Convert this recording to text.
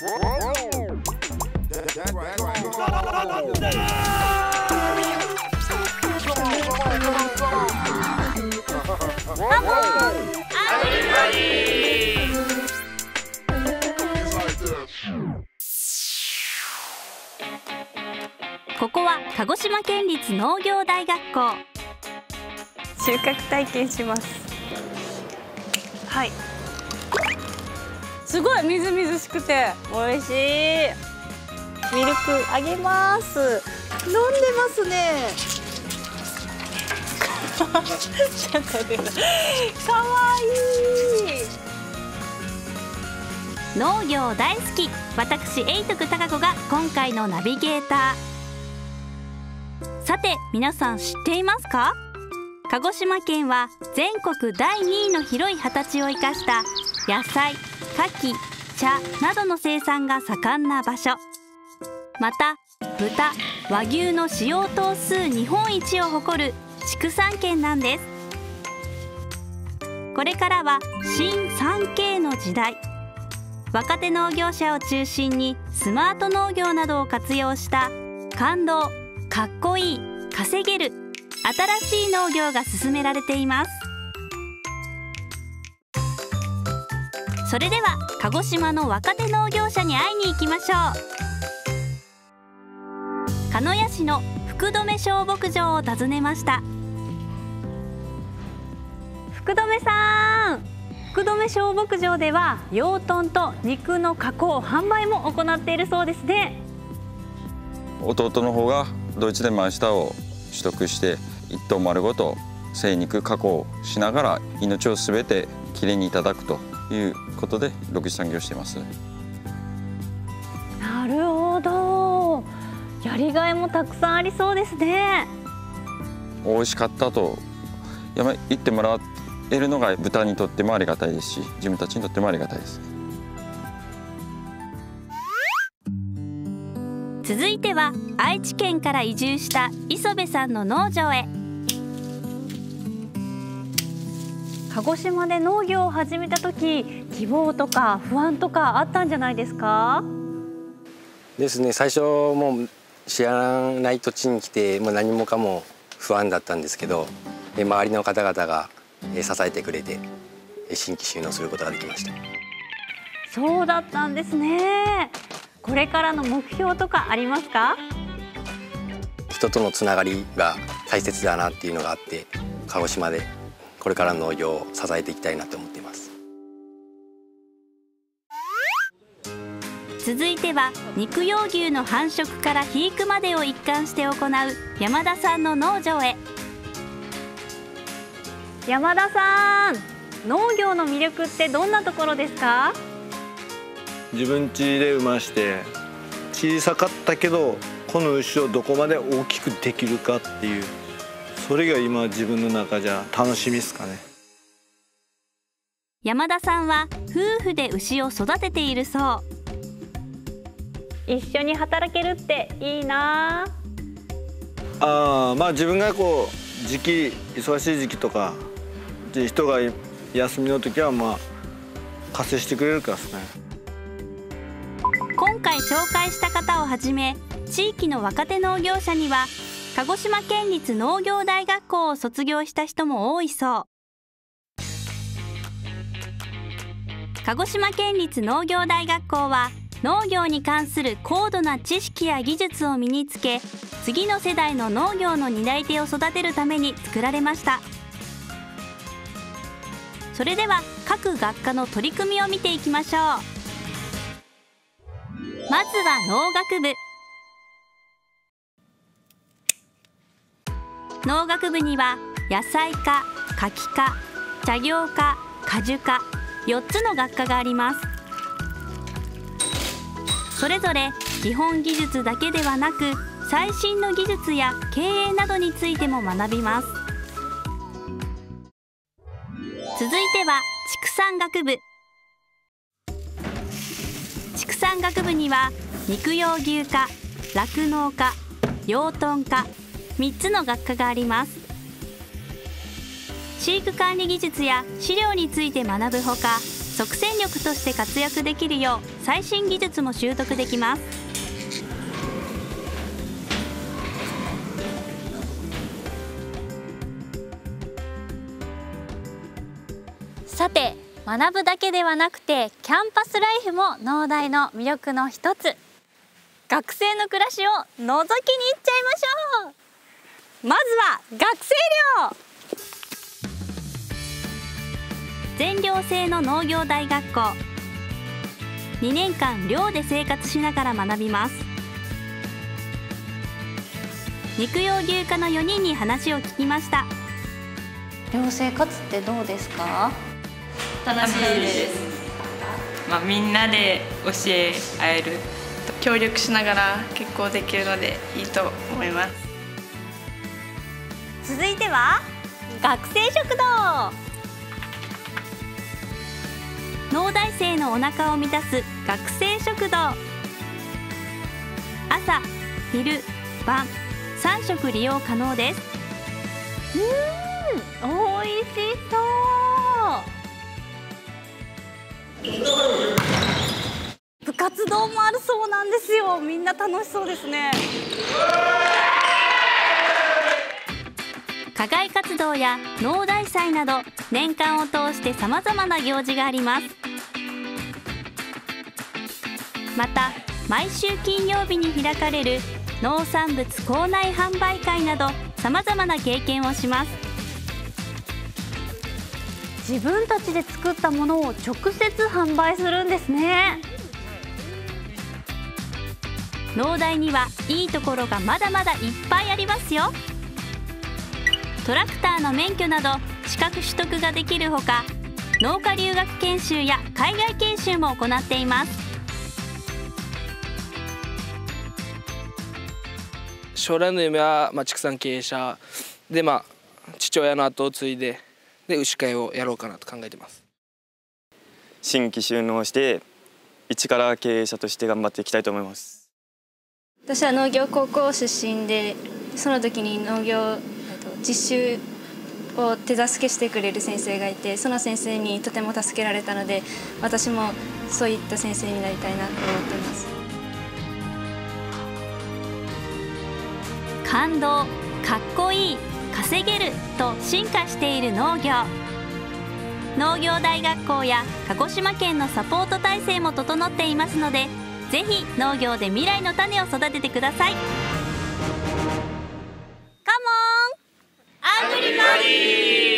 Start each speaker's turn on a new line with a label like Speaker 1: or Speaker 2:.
Speaker 1: ここは鹿児島県立農業大学校。
Speaker 2: 収穫体験します。はい。すごいみずみずしくて。美味しい。ミルクあげます。飲んでますね。かわいい。
Speaker 1: 農業大好き。私エイトクタカ子が今回のナビゲーター。さて皆さん知っていますか？鹿児島県は全国第2位の広い畑地を生かした野菜牡蠣茶などの生産が盛んな場所。また豚和牛の使用頭数日本一を誇る畜産県なんです。これからは新 3K の時代。若手農業者を中心にスマート農業などを活用した感動かっこいい稼げる新しい農業が進められています。それでは鹿児島の若手農業者に会いに行きましょう。鹿屋市の福留小牧場を訪ねました。
Speaker 2: 福留さん福留小牧場では養豚と肉の加工販売も行っているそうですね。
Speaker 3: 弟の方がドイツでマイスターを取得して一頭丸ごと精肉加工しながら命をすべてきれいにいただくと。いうことで独自産業しています。
Speaker 2: なるほど。やりがいもたくさんありそうですね。
Speaker 3: 美味しかったと。やま言ってもらえるのが豚にとってもありがたいですし自分たちにとってもありがたいです。
Speaker 1: 続いては愛知県から移住した磯部さんの農場へ
Speaker 2: 鹿児島で農業を始めた時希望とか不安とかあったんじゃないですか？
Speaker 4: ですね。最初もう知らない土地に来てもう何もかも不安だったんですけど周りの方々が支えてくれて新規収納することができました。
Speaker 2: そうだったんですね。これからの目標とかありますか？
Speaker 4: 人とのつながりが大切だなっていうのがあって鹿児島でこれからの農業を支えていきたいなと思っています。
Speaker 1: 続いては肉用牛の繁殖から肥育までを一貫して行う山田さんの農場へ。
Speaker 2: 山田さん農業の魅力ってどんなところですか？
Speaker 5: 自分家で産まして小さかったけどこの牛をどこまで大きくできるかっていうそれが今自分の中じゃ楽しみですかね。
Speaker 1: 山田さんは夫婦で牛を育てているそう。
Speaker 2: 一緒に働けるっていいな。
Speaker 5: あまあ自分がこう時期忙しい時期とか人が休みの時はまあ稼いしてくれるからですね。
Speaker 1: 今回紹介した方をはじめ地域の若手農業者には鹿児島県立農業大学校を卒業した人も多いそう。鹿児島県立農業大学校は農業に関する高度な知識や技術を身につけ次の世代の農業の担い手を育てるために作られました。それでは各学科の取り組みを見ていきましょう。まずは農学部。農学部には野菜科柿科茶業科果樹科4つの学科があります。それぞれ基本技術だけではなく最新の技術や経営などについても学びます。続いては畜産学部。畜産学部には肉用牛科酪農科養豚科3つの学科があります。飼育管理技術や飼料について学ぶほか即戦力として活躍できるよう最新技術も習得できます。
Speaker 2: さて学ぶだけではなくてキャンパスライフも農大の魅力の一つ。学生の暮らしを覗きに行っちゃいましょう。まずは学生寮。
Speaker 1: 全寮制の農業大学校。2年間寮で生活しながら学びます。肉用牛科の4人に話を聞きました。
Speaker 2: 寮生活ってどうですか？
Speaker 6: 楽しいです。まあみんなで教え合える。協力しながら結構できるのでいいと思います。
Speaker 2: 続いては学生食堂。
Speaker 1: 農大生のお腹を満たす学生食堂。朝昼晩3食利用可能です。
Speaker 2: うんおいしそう。部活動もあるそうなんですよ。みんな楽しそうですね。
Speaker 1: 課外活動や農大祭など年間を通してさまざまな行事があります。また毎週金曜日に開かれる農産物校内販売会などさまざまな経験をします。
Speaker 2: 自分たちで作ったものを直接販売するんですね。
Speaker 1: 農大にはいいところがまだまだいっぱいありますよトラクターの免許など資格取得ができるほか農家留学研修や海外研修も行っています。
Speaker 7: 将来の夢は、まあ、畜産経営者で、まあ、父親の後を継いでで牛飼いをやろうかなと考えてます。
Speaker 8: 新規収納して一から経営者として頑張っていきたいと思います。
Speaker 9: 私は農業高校出身でその時に農業えっと実習を手助けしてくれる先生がいてその先生にとても助けられたので私もそういった先生になりたいなと思ってます。
Speaker 1: 感動かっこいい稼げると進化している農業。農業大学校や鹿児島県のサポート体制も整っていますのでぜひ農業で未来の種を育ててください。
Speaker 2: Lottie Lottie.